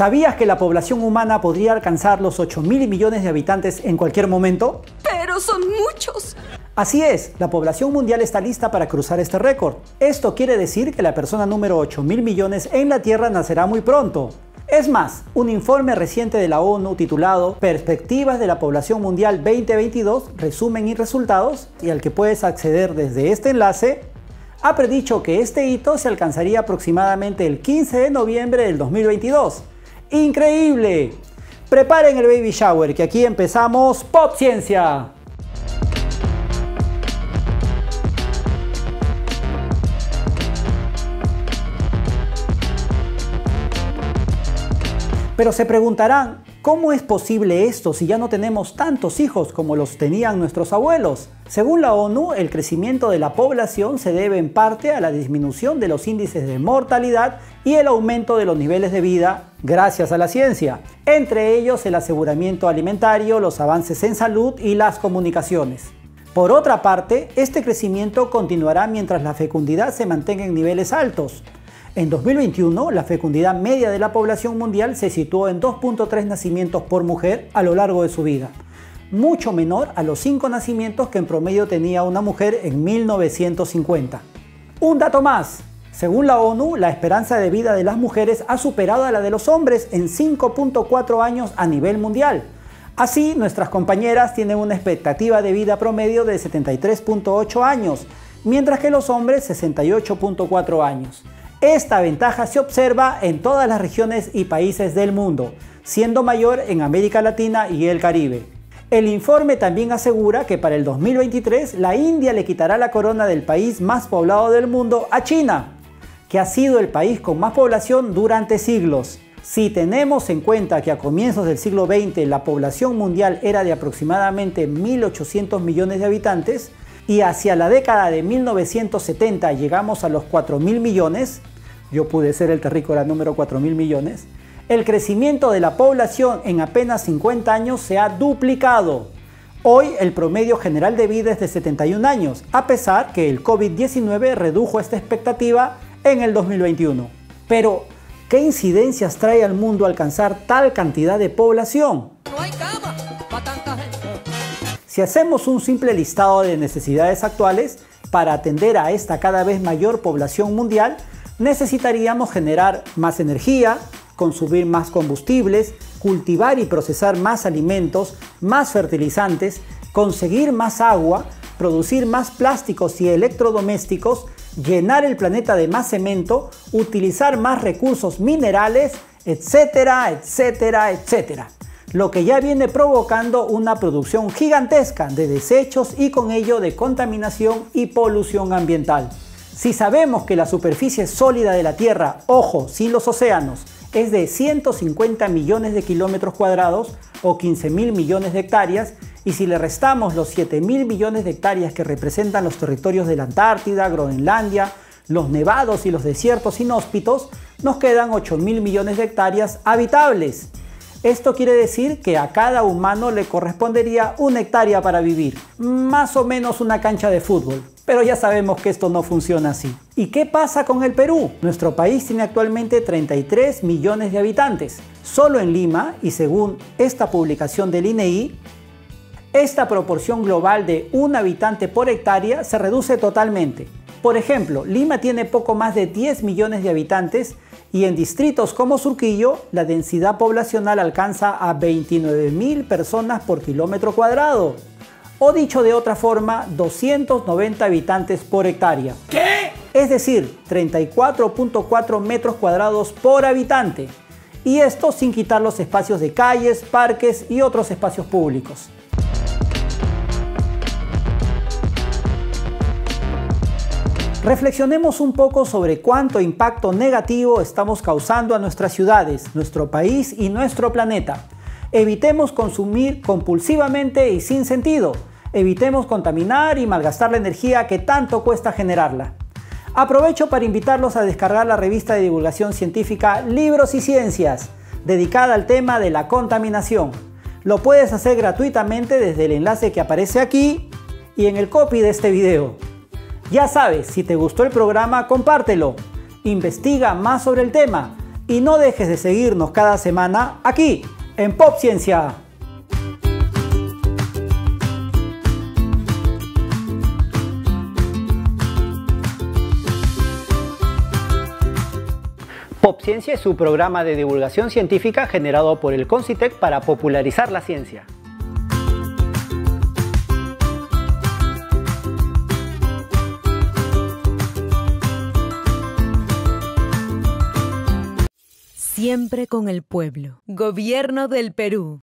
¿Sabías que la población humana podría alcanzar los 8 mil millones de habitantes en cualquier momento? Pero son muchos. Así es, la población mundial está lista para cruzar este récord. Esto quiere decir que la persona número 8 mil millones en la Tierra nacerá muy pronto. Es más, un informe reciente de la ONU titulado Perspectivas de la Población Mundial 2022, resumen y resultados, y al que puedes acceder desde este enlace, ha predicho que este hito se alcanzaría aproximadamente el 15 de noviembre del 2022. ¡Increíble! Preparen el baby shower que aquí empezamos Pop Ciencia. Pero se preguntarán, ¿cómo es posible esto si ya no tenemos tantos hijos como los tenían nuestros abuelos? Según la ONU, el crecimiento de la población se debe en parte a la disminución de los índices de mortalidad y el aumento de los niveles de vida gracias a la ciencia, entre ellos el aseguramiento alimentario, los avances en salud y las comunicaciones. Por otra parte, este crecimiento continuará mientras la fecundidad se mantenga en niveles altos, en 2021, la fecundidad media de la población mundial se situó en 2.3 nacimientos por mujer a lo largo de su vida, mucho menor a los 5 nacimientos que en promedio tenía una mujer en 1950. Un dato más, según la ONU, la esperanza de vida de las mujeres ha superado a la de los hombres en 5.4 años a nivel mundial. Así, nuestras compañeras tienen una expectativa de vida promedio de 73.8 años, mientras que los hombres 68.4 años. Esta ventaja se observa en todas las regiones y países del mundo, siendo mayor en América Latina y el Caribe. El informe también asegura que para el 2023 la India le quitará la corona del país más poblado del mundo a China, que ha sido el país con más población durante siglos. Si tenemos en cuenta que a comienzos del siglo XX la población mundial era de aproximadamente 1.800 millones de habitantes y hacia la década de 1970 llegamos a los 4.000 millones, yo pude ser el terrícola número 4 mil millones, el crecimiento de la población en apenas 50 años se ha duplicado. Hoy el promedio general de vida es de 71 años, a pesar que el COVID-19 redujo esta expectativa en el 2021. Pero, ¿qué incidencias trae al mundo alcanzar tal cantidad de población? No hay cama para tanta gente. Si hacemos un simple listado de necesidades actuales para atender a esta cada vez mayor población mundial, necesitaríamos generar más energía, consumir más combustibles, cultivar y procesar más alimentos, más fertilizantes, conseguir más agua, producir más plásticos y electrodomésticos, llenar el planeta de más cemento, utilizar más recursos minerales, etcétera, etcétera, etcétera. Lo que ya viene provocando una producción gigantesca de desechos y con ello de contaminación y polución ambiental. Si sabemos que la superficie sólida de la Tierra, ojo, sin los océanos, es de 150 millones de kilómetros cuadrados o 15 mil millones de hectáreas, y si le restamos los 7 mil millones de hectáreas que representan los territorios de la Antártida, Groenlandia, los nevados y los desiertos inhóspitos, nos quedan 8 mil millones de hectáreas habitables. Esto quiere decir que a cada humano le correspondería una hectárea para vivir, más o menos una cancha de fútbol. Pero ya sabemos que esto no funciona así. ¿Y qué pasa con el Perú? Nuestro país tiene actualmente 33 millones de habitantes. Solo en Lima, y según esta publicación del INEI, e esta proporción global de un habitante por hectárea se reduce totalmente. Por ejemplo, Lima tiene poco más de 10 millones de habitantes y en distritos como Surquillo la densidad poblacional alcanza a 29 mil personas por kilómetro cuadrado o dicho de otra forma, 290 habitantes por hectárea. ¿Qué? Es decir, 34.4 metros cuadrados por habitante. Y esto sin quitar los espacios de calles, parques y otros espacios públicos. Reflexionemos un poco sobre cuánto impacto negativo estamos causando a nuestras ciudades, nuestro país y nuestro planeta. Evitemos consumir compulsivamente y sin sentido Evitemos contaminar y malgastar la energía que tanto cuesta generarla. Aprovecho para invitarlos a descargar la revista de divulgación científica Libros y Ciencias, dedicada al tema de la contaminación. Lo puedes hacer gratuitamente desde el enlace que aparece aquí y en el copy de este video. Ya sabes, si te gustó el programa, compártelo. Investiga más sobre el tema y no dejes de seguirnos cada semana aquí en Pop Ciencia. Pop Ciencia es su programa de divulgación científica generado por el Concitec para popularizar la ciencia. Siempre con el pueblo. Gobierno del Perú.